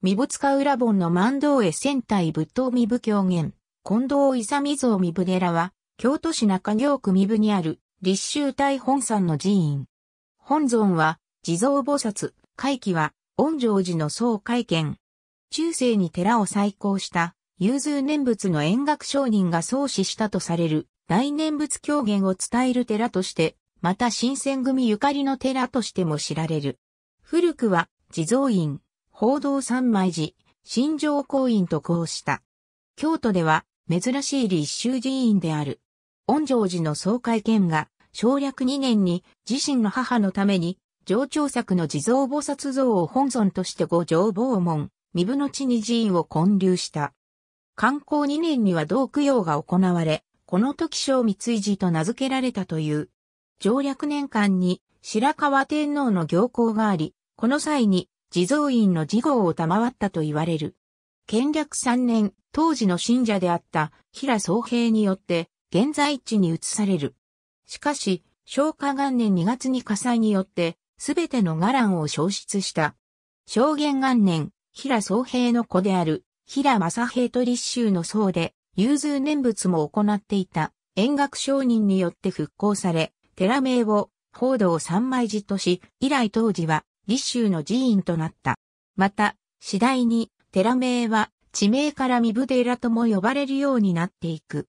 未仏家浦本の万道へ仙台仏頭未部狂言、近藤勇像未部寺は、京都市中京区未部にある立宗大本山の寺院。本尊は、地蔵菩薩、会期は、恩城寺の総会見。中世に寺を再興した融通念仏の円楽商人が創始したとされる大念仏狂言を伝える寺として、また新選組ゆかりの寺としても知られる。古くは地蔵院、報道三枚寺、新城公院とこうした。京都では珍しい立宗寺院である。恩城寺の総会見が省略2年に自身の母のために上長作の地蔵菩薩像を本尊として五条坊門、身分の地に寺院を建立した。観光2年には同供養が行われ、この時小三井寺と名付けられたという。上略年間に白河天皇の行幸があり、この際に地蔵院の事号を賜ったと言われる。建略三年、当時の信者であった平宗平によって現在地に移される。しかし、昭和元年2月に火災によってすべての伽藍を消失した。正元元年、平宗平の子である平正平と立宗の僧で融通念仏も行っていた円楽商人によって復興され、寺名を報道三枚寺とし、以来当時は立宗の寺院となった。また、次第に、寺名は、地名から身部寺とも呼ばれるようになっていく。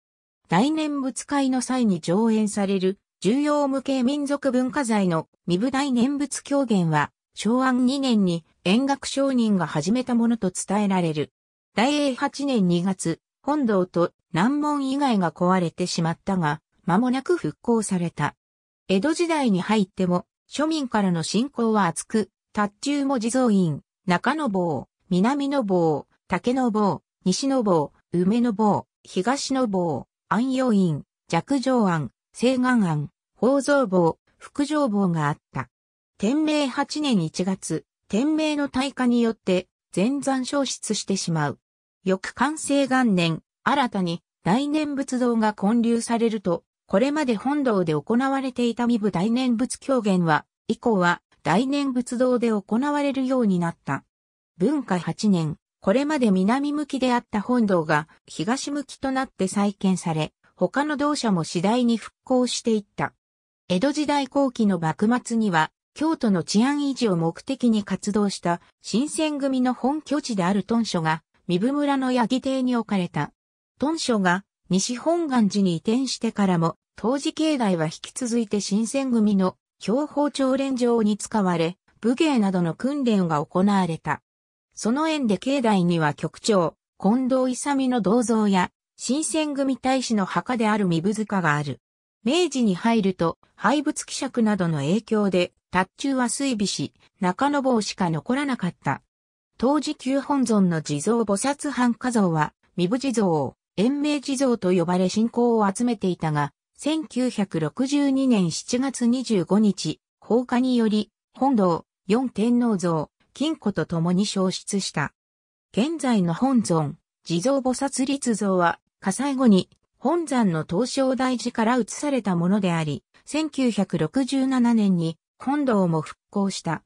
大念仏会の際に上演される、重要無形民族文化財の身部大念仏狂言は、昭安2年に円楽商人が始めたものと伝えられる。大英8年2月、本堂と南門以外が壊れてしまったが、間もなく復興された。江戸時代に入っても庶民からの信仰は厚く、達中文字蔵院、中野坊、南の坊、竹の坊、西の坊、梅の坊、東の坊、安陽院、弱上庵、西岸庵、宝蔵坊、福上坊があった。天明8年1月、天明の大火によって全山消失してしまう。翌完成元年、新たに大念仏堂が建立されると、これまで本堂で行われていた身部大念仏狂言は、以降は大念仏堂で行われるようになった。文化8年、これまで南向きであった本堂が東向きとなって再建され、他の同社も次第に復興していった。江戸時代後期の幕末には、京都の治安維持を目的に活動した新選組の本拠地であるトン所が、三部村の八木邸に置かれた。トン所が西本願寺に移転してからも、当時境内は引き続いて新選組の標法長連場に使われ、武芸などの訓練が行われた。その縁で境内には局長、近藤勇の銅像や、新選組大使の墓である三部塚がある。明治に入ると、廃仏希釈などの影響で、達中は水尾し、中野坊しか残らなかった。当時旧本尊の地蔵菩薩半家像は、三部地蔵、延命地蔵と呼ばれ信仰を集めていたが、1962年7月25日、放火により、本堂、四天王像、金庫と共に消失した。現在の本尊、地蔵菩薩立像は、火災後に、本山の東照大寺から移されたものであり、1967年に本堂も復興した。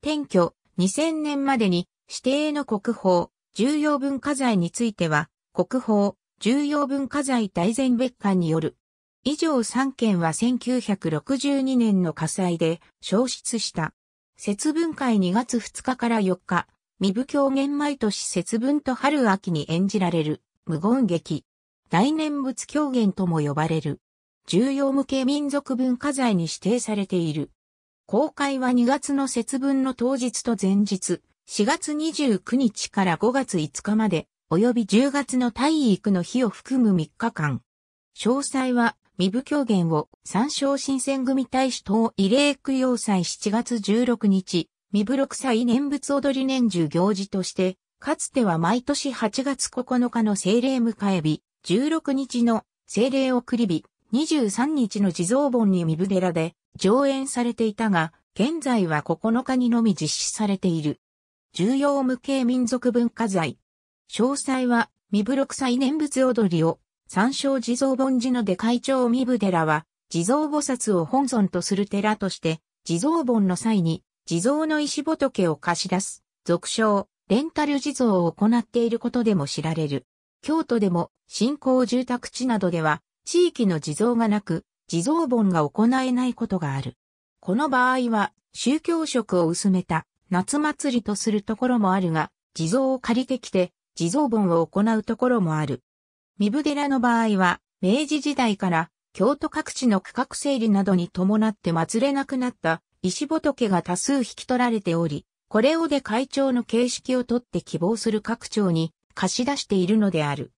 転居、2000年までに指定の国宝、重要文化財については、国宝、重要文化財大全別館による。以上3件は1962年の火災で消失した。節分会2月2日から4日、未部狂言毎年節分と春秋に演じられる無言劇。大念仏狂言とも呼ばれる。重要無形民族文化財に指定されている。公開は2月の節分の当日と前日、4月29日から5月5日まで、及び10月の体育の日を含む3日間。詳細は、未部狂言を参照新選組大使等慰霊供養祭7月16日、未部六歳念仏踊り年中行事として、かつては毎年8月9日の聖霊迎え日、16日の聖霊送り日、23日の地蔵盆に未部寺で上演されていたが、現在は9日にのみ実施されている。重要無形民族文化財。詳細は、未部六歳念仏踊りを、三章地蔵盆寺ので会長未部寺は、地蔵菩薩を本尊とする寺として、地蔵盆の際に、地蔵の石仏を貸し出す、俗称、レンタル地蔵を行っていることでも知られる。京都でも新興住宅地などでは地域の地蔵がなく、地蔵本が行えないことがある。この場合は宗教色を薄めた夏祭りとするところもあるが、地蔵を借りてきて地蔵本を行うところもある。三部寺の場合は明治時代から京都各地の区画整理などに伴って祀れなくなった石仏が多数引き取られており、これをで会長の形式をとって希望する各庁に貸し出しているのである。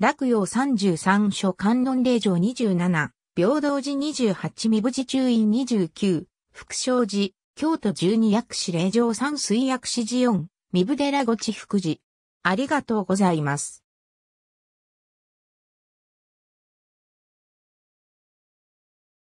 落葉33書観音令状27、平等寺28未部寺中院29、福祥寺、京都12薬師令状3水薬師寺4、三部寺ご地福寺。ありがとうございます。